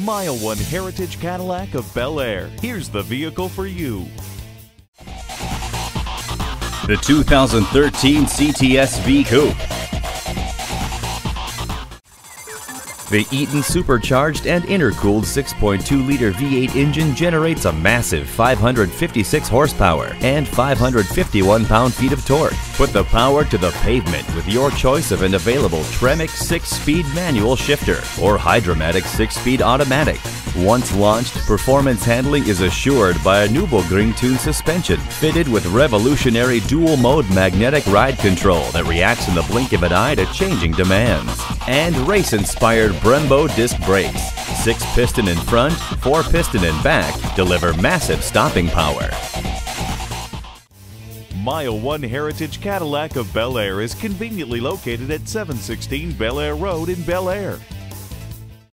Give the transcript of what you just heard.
MileOne Heritage Cadillac of Bel Air. Here's the vehicle for you. The 2013 CTS-V Coupe. The Eaton supercharged and intercooled 6.2-liter V8 engine generates a massive 556 horsepower and 551 pound-feet of torque. Put the power to the pavement with your choice of an available Tremec 6-speed manual shifter or Hydra-Matic 6-speed automatic. Once launched, performance handling is assured by a Nürburgring Tune suspension fitted with revolutionary dual-mode magnetic ride control that reacts in the blink of an eye to changing demands. And race-inspired Brembo disc brakes, 6-piston in front, 4-piston in back, deliver massive stopping power. MileOne Heritage Cadillac of Bel Air is conveniently located at 716 Bel Air Road in Bel Air.